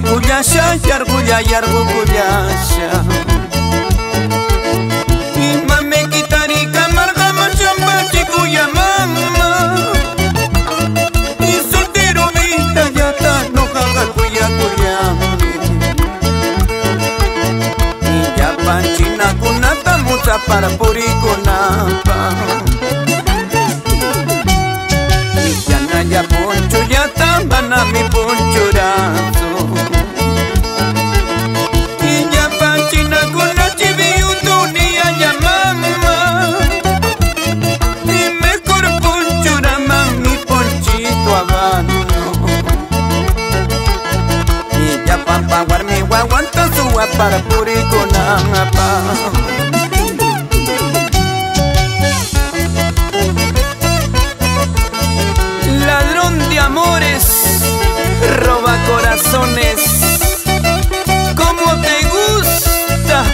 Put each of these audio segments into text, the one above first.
kuyasha yarguya yargu kuyasha Imame kitari kamarga machamba chikuya mama. Y soltero vida yata no jaga kuya kuya Y ya panchina kunata mucha para puri suwa para puri konapa Ladrón de amores, roba corazones. ¿Cómo te gusta?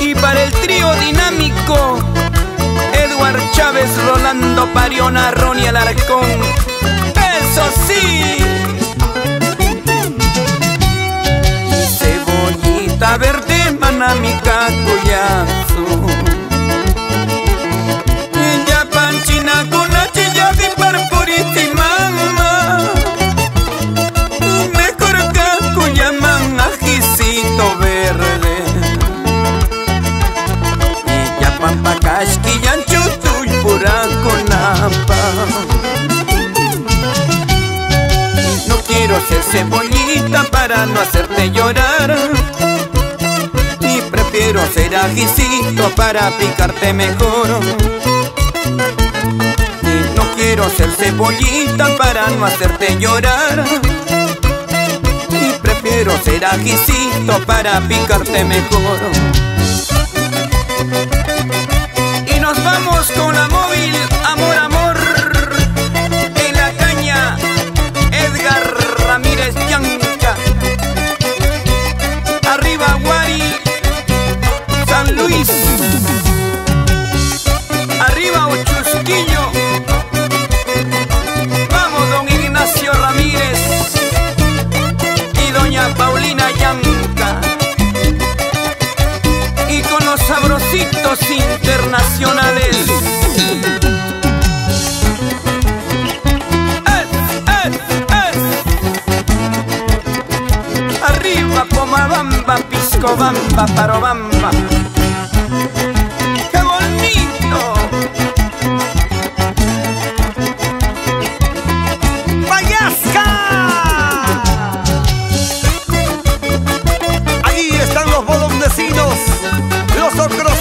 y para el trío dinámico, Edward Chávez, Rolando Pariona, manamica, cuyazo. Ya panchina con ya de parpuriti mama Mejor caco llaman ajicito verde. Ya pampa casquillan chutuy pura con No quiero ser cebollita para no hacerte llorar prefiero ser ajicito para picarte mejor. Y no quiero ser cebollita para no hacerte llorar. Y prefiero ser ajicito para picarte mejor. Y nos vamos con la móvil éxitos internacionales. Es, es, es. Arriba Pomabamba, Piscobamba, Parobamba. ¡Qué bonito! ¡Vayasca! Ahí están los bolondecinos, los ocros